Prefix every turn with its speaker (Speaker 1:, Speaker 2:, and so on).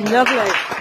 Speaker 1: Lovely.